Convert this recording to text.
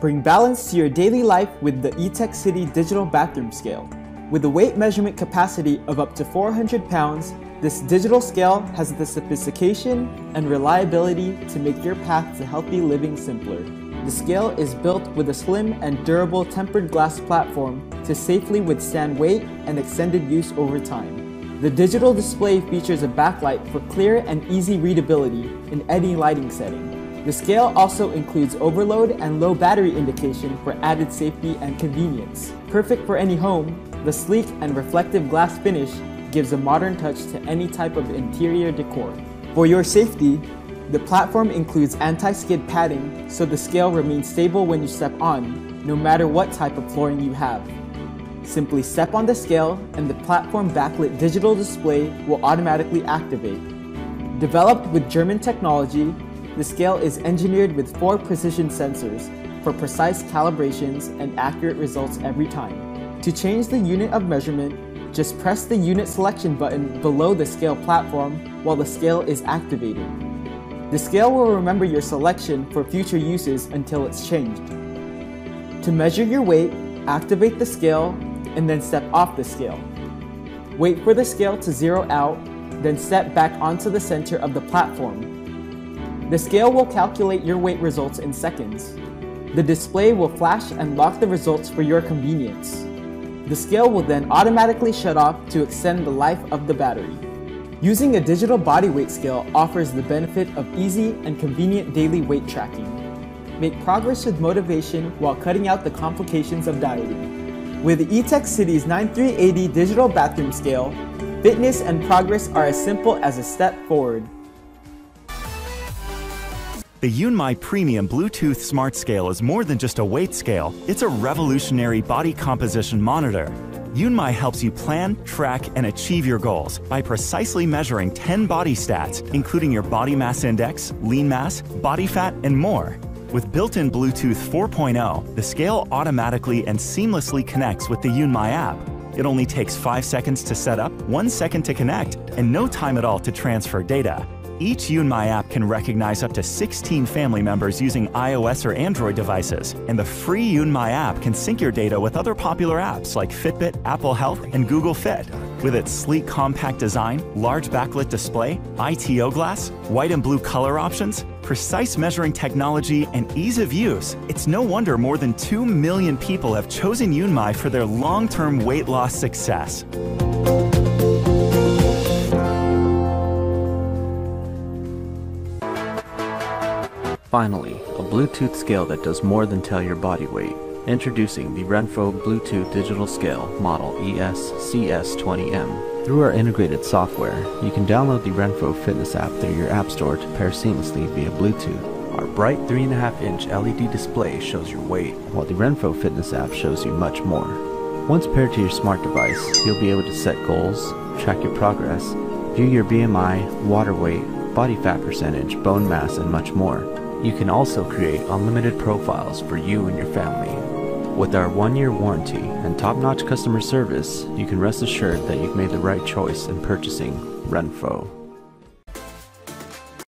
Bring balance to your daily life with the Etekcity Digital Bathroom Scale. With a weight measurement capacity of up to 400 pounds, this digital scale has the sophistication and reliability to make your path to healthy living simpler. The scale is built with a slim and durable tempered glass platform to safely withstand weight and extended use over time. The digital display features a backlight for clear and easy readability in any lighting setting. The scale also includes overload and low battery indication for added safety and convenience. Perfect for any home, the sleek and reflective glass finish gives a modern touch to any type of interior decor. For your safety, the platform includes anti-skid padding so the scale remains stable when you step on, no matter what type of flooring you have. Simply step on the scale and the platform backlit digital display will automatically activate. Developed with German technology, the scale is engineered with four precision sensors for precise calibrations and accurate results every time. To change the unit of measurement, just press the unit selection button below the scale platform while the scale is activated. The scale will remember your selection for future uses until it's changed. To measure your weight, activate the scale and then step off the scale. Wait for the scale to zero out, then step back onto the center of the platform the scale will calculate your weight results in seconds. The display will flash and lock the results for your convenience. The scale will then automatically shut off to extend the life of the battery. Using a digital body weight scale offers the benefit of easy and convenient daily weight tracking. Make progress with motivation while cutting out the complications of dieting. With Etekcity's 9380 digital bathroom scale, fitness and progress are as simple as a step forward. The Yunmai Premium Bluetooth Smart Scale is more than just a weight scale, it's a revolutionary body composition monitor. Yunmai helps you plan, track, and achieve your goals by precisely measuring 10 body stats, including your body mass index, lean mass, body fat, and more. With built-in Bluetooth 4.0, the scale automatically and seamlessly connects with the Yunmai app. It only takes 5 seconds to set up, 1 second to connect, and no time at all to transfer data. Each Yunmai app can recognize up to 16 family members using iOS or Android devices, and the free Yunmai app can sync your data with other popular apps like Fitbit, Apple Health, and Google Fit. With its sleek compact design, large backlit display, ITO glass, white and blue color options, precise measuring technology, and ease of use, it's no wonder more than 2 million people have chosen Yunmai for their long-term weight loss success. Finally, a Bluetooth scale that does more than tell your body weight. Introducing the Renpho Bluetooth Digital Scale Model ES-CS20M. Through our integrated software, you can download the Renpho Fitness app through your app store to pair seamlessly via Bluetooth. Our bright 3.5 inch LED display shows your weight, while the Renpho Fitness app shows you much more. Once paired to your smart device, you'll be able to set goals, track your progress, view your BMI, water weight, body fat percentage, bone mass, and much more. You can also create unlimited profiles for you and your family. With our one year warranty and top notch customer service, you can rest assured that you've made the right choice in purchasing Renpho.